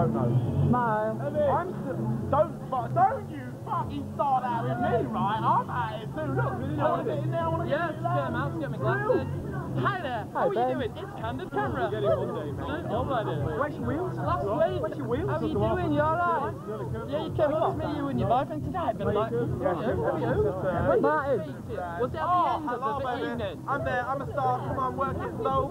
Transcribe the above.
Don't know. No. I'm don't, don't you fucking start out with me, right? I'm at it too. Look, I want to get in there? I want to get in get there. him out, get my glasses. Hi there, how are Ben. you doing? It's Candid Camera. Get it one day, mate. Where's your wheels? Last week. Where's your wheels? How are you doing? You alright? Yeah, you came up to me, you and your boyfriend today. I've been like, yeah, how are you? Martin. Was it at the oh, end of the evening? I'm there. I'm a star. Come on, work it slow.